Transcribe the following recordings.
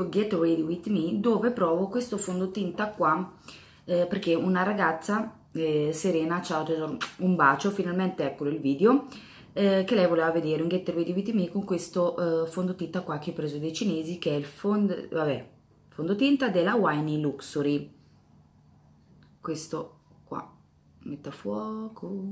video Get Ready With Me dove provo questo fondotinta qua eh, perché una ragazza, eh, Serena, ciao tesoro, un bacio, finalmente eccolo il video, eh, che lei voleva vedere un Get Ready With Me con questo eh, fondotinta qua che ho preso dai cinesi che è il fond, vabbè, fondotinta della Winey Luxury, questo qua, metto a fuoco,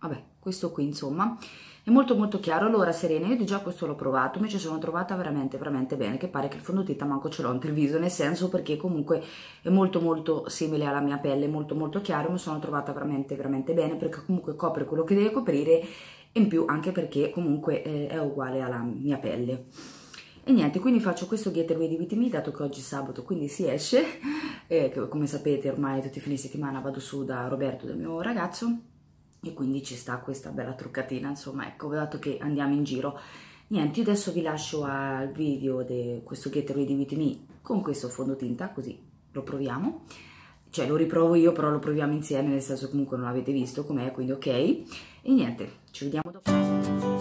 vabbè, questo qui insomma. È molto molto chiaro. Allora Serena io già questo l'ho provato mi ci sono trovata veramente veramente bene che pare che il fondotinta manco ce l'ho nel viso nel senso perché comunque è molto molto simile alla mia pelle molto molto chiaro mi sono trovata veramente veramente bene perché comunque copre quello che deve coprire in più anche perché comunque eh, è uguale alla mia pelle. E niente, quindi faccio questo getaway di With dato che oggi è sabato, quindi si esce. Eh, come sapete ormai tutti i fine settimana vado su da Roberto, del mio ragazzo, e quindi ci sta questa bella truccatina insomma ecco dato che andiamo in giro. Niente adesso vi lascio al video di questo Get Ready With Me con questo fondotinta così lo proviamo. Cioè lo riprovo io però lo proviamo insieme nel senso comunque non l'avete visto com'è quindi ok. E niente ci vediamo dopo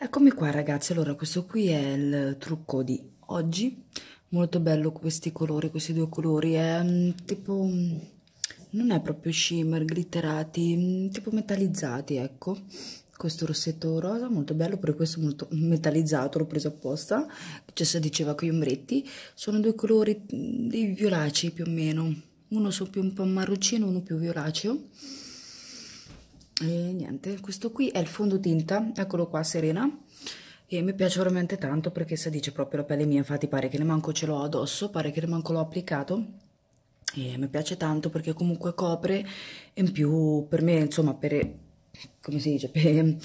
Eccomi qua ragazzi, allora questo qui è il trucco di oggi, molto bello questi colori, questi due colori, è um, tipo, um, non è proprio shimmer, glitterati, um, tipo metallizzati, ecco, questo rossetto rosa, molto bello, però questo molto metallizzato, l'ho preso apposta, cioè si diceva con gli ombretti, sono due colori dei violacei più o meno, uno su più un po' marroncino, uno più violaceo, e niente questo qui è il fondotinta eccolo qua Serena. E mi piace veramente tanto perché si dice proprio la pelle mia infatti pare che ne manco ce l'ho addosso pare che ne manco l'ho applicato. E mi piace tanto perché comunque copre in più per me insomma per come si dice per,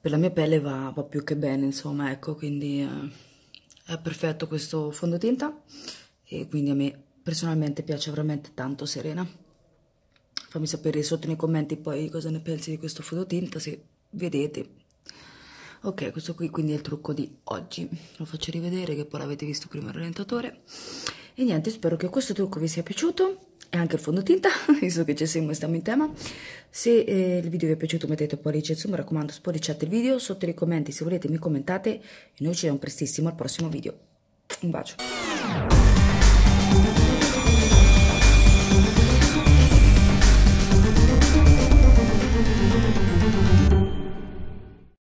per la mia pelle va, va, più che bene insomma ecco quindi eh, è perfetto questo fondotinta. E quindi a me personalmente piace veramente tanto Serena fammi sapere sotto nei commenti poi cosa ne pensi di questo fototinta se vedete. Ok questo qui quindi è il trucco di oggi. Lo faccio rivedere che poi l'avete visto prima il rallentatore. E niente spero che questo trucco vi sia piaciuto e anche il fondotinta visto che ci siamo e stiamo in tema. Se eh, il video vi è piaciuto mettete un pollice su mi raccomando spolliciate il video sotto nei commenti se volete mi commentate. E noi ci vediamo prestissimo al prossimo video. Un bacio